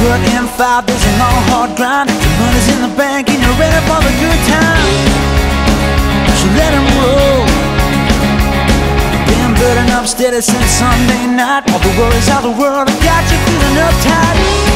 put in five, there's a long hard grind. The money's in the bank and you're ready for the good time So let him roll. Been building up steady since Sunday night. All the worries of the world I got you feeling uptight.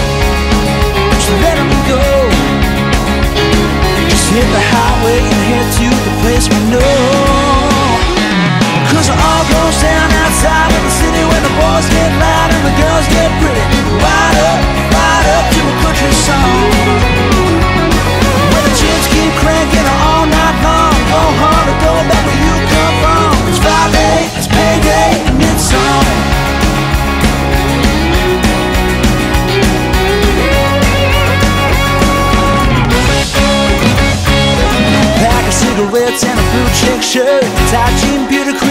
shirt, touching beautiful.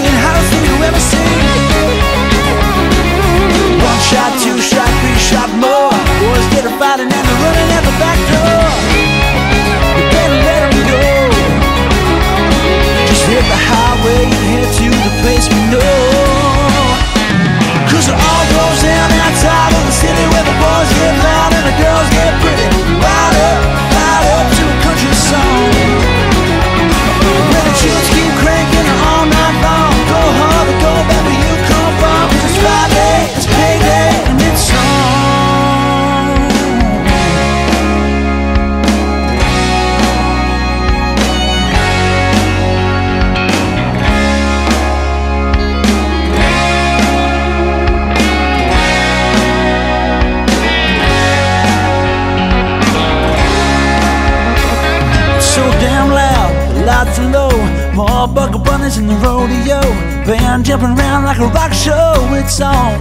More buckle bunnies in the rodeo. Band jumping around like a rock show, it's on.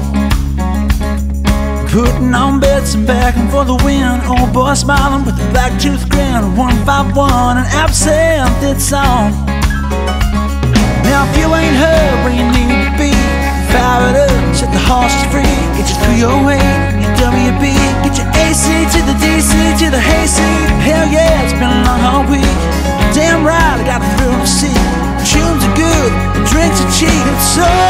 Putting on bets and backing for the win. Old boy smiling with a black tooth grin. 151 and absinthe, it's on. Now, if you ain't heard where you need to be, fire it up, set the horses free. so